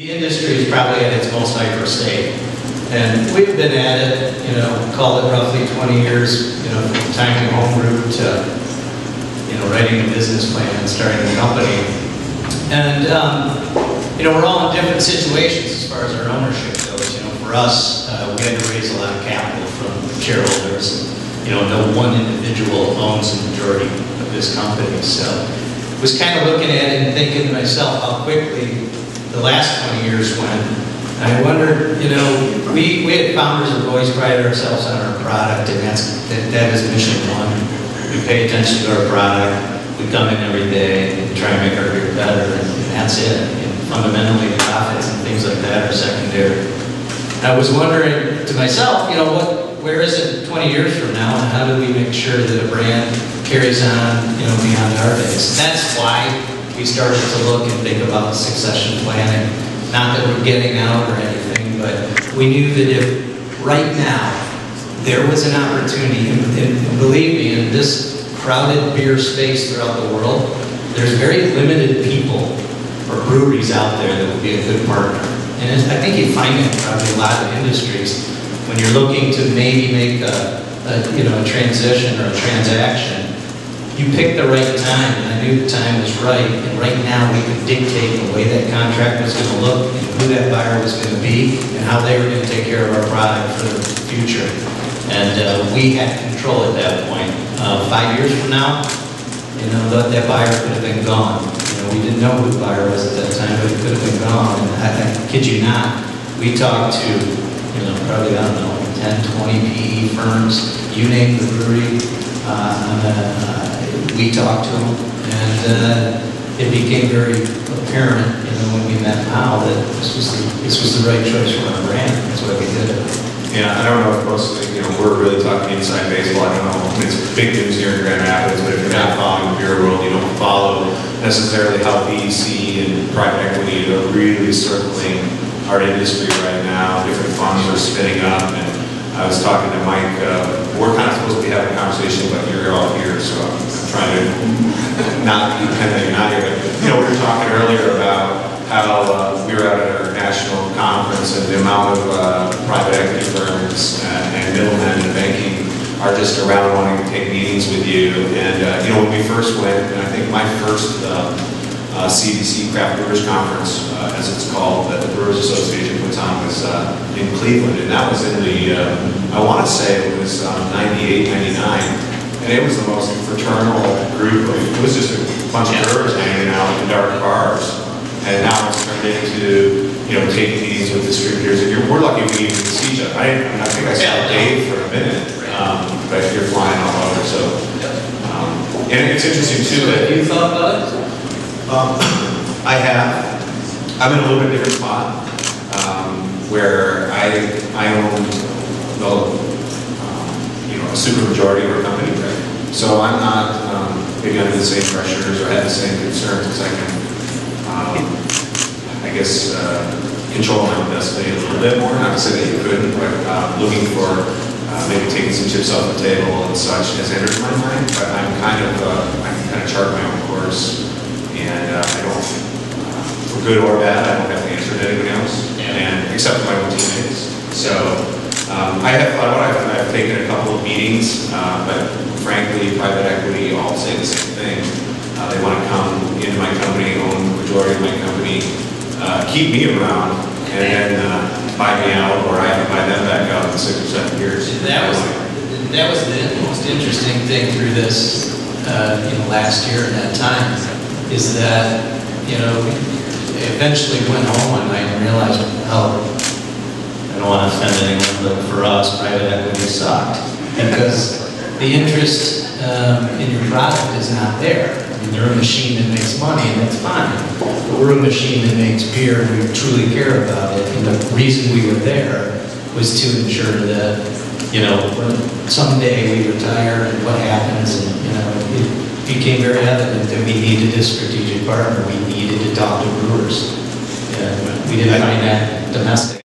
The industry is probably at its most hyper state. And we've been at it, you know, call it roughly 20 years, you know, from time we homebrew to, you know, writing a business plan and starting a company. And, um, you know, we're all in different situations as far as our ownership goes. You know, for us, uh, we had to raise a lot of capital from shareholders. You know, no one individual owns the majority of this company. So I was kind of looking at it and thinking to myself how quickly the last 20 years went. I wonder, you know, we, we had founders who always prided ourselves on our product, and that's, that, that is mission one. We pay attention to our product, we come in every day and try and make our beer better, and that's it. And fundamentally, profits and things like that are secondary. I was wondering to myself, you know, what, where is it 20 years from now, and how do we make sure that a brand carries on, you know, beyond our days? That's why we started to look and think about succession planning. Not that we're getting out or anything, but we knew that if right now there was an opportunity, and, and believe me, in this crowded beer space throughout the world, there's very limited people or breweries out there that would be a good partner. And I think you find it probably a lot of industries when you're looking to maybe make a, a you know a transition or a transaction you picked the right time, and I knew the time was right, and right now we could dictate the way that contract was going to look, and who that buyer was going to be, and how they were going to take care of our product for the future. And uh, we had control at that point. Uh, five years from now, you know, that, that buyer could have been gone. You know, we didn't know who the buyer was at that time, but he could have been gone. And I, I kid you not, we talked to, you know, probably, I don't know, 10, 20 PE firms, you name the brewery, uh, uh, we talked to him, and uh, it became very apparent, you know, when we met Mahou, that this was the, this was the right choice for our brand. That's why we did it. Yeah, I don't know if most, of you know, we're really talking inside baseball. I don't know. It's big news here in Grand Rapids, but if you're not following the beer world, you don't follow necessarily how VC and private equity are really circling our industry right now. Different funds are spinning up, and I was talking to Mike. Uh, we're kind of supposed to be having a conversation, but you're all here, so I'm, I'm trying to not pretend that you're not here. But you know, we were talking earlier about how uh, we were at our national conference and the amount of uh, private equity firms uh, and middlemen in banking are just around wanting to take meetings with you. And uh, you know, when we first went, and I think my first uh, uh, CBC Craft Brewers Conference, uh, as it's called, that the Brewers Association puts on was uh, in Cleveland, and that was in the, uh, I want to say it was um, 98, 99, and it was the most fraternal group of, it was just a bunch of brewers hanging out in dark bars, and now it's turned into, you know, taking meetings with distributors, and you're, we're lucky we even see each other. I, I think I saw Dave for a minute, um, but you're flying all over, so. Um, and it's interesting too that You thought about it? um, I have. I'm in a little bit different spot um, where I I own the a super majority of our company, so I'm not um, maybe under the same pressures or have the same concerns as I can. Um, I guess uh, control my own destiny a little bit more. Not to say that you couldn't, but uh, looking for uh, maybe taking some chips off the table and such has entered my mind. But I'm kind of uh, I can kind of chart my own course and uh, I don't, uh, for good or bad, I don't have to answer to anybody else, Yeah. and except for my own teammates. So um, I have thought about it. I've, taken a couple of meetings, uh, but frankly, private equity all say the same thing. Uh, they want to come into my company, own the majority of my company, uh, keep me around, and then uh, buy me out, or I have to buy them back out in six or seven years. That was, that was the most interesting thing through this, uh, you know, last year and that time, is that, you know, eventually went home and realized how, I don't want to offend anyone, but for us, private equity sucked. Because the interest um, in your product is not there. I mean, they're a machine that makes money, and that's fine. But we're a machine that makes beer, and we truly care about it. And the reason we were there was to ensure that, you know, when someday we retire and what happens, and, you know, it became very evident that we needed a strategic partner. We needed to talk to brewers. And we didn't find that domestic.